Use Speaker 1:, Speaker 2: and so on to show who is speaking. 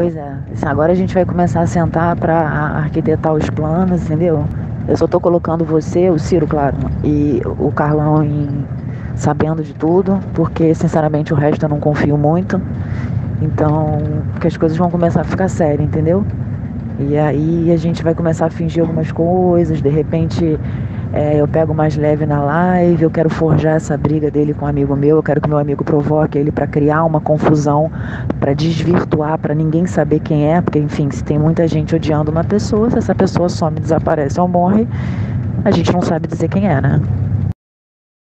Speaker 1: Pois é. Assim, agora a gente vai começar a sentar para arquitetar os planos, entendeu? Eu só tô colocando você, o Ciro, claro, e o Carlão em sabendo de tudo, porque sinceramente o resto eu não confio muito. Então, porque as coisas vão começar a ficar sérias, entendeu? E aí a gente vai começar a fingir algumas coisas, de repente é, eu pego mais leve na live, eu quero forjar essa briga dele com um amigo meu, eu quero que meu amigo provoque ele para criar uma confusão, para desvirtuar, para ninguém saber quem é, porque enfim, se tem muita gente odiando uma pessoa, se essa pessoa some, desaparece ou morre, a gente não sabe dizer quem é, né?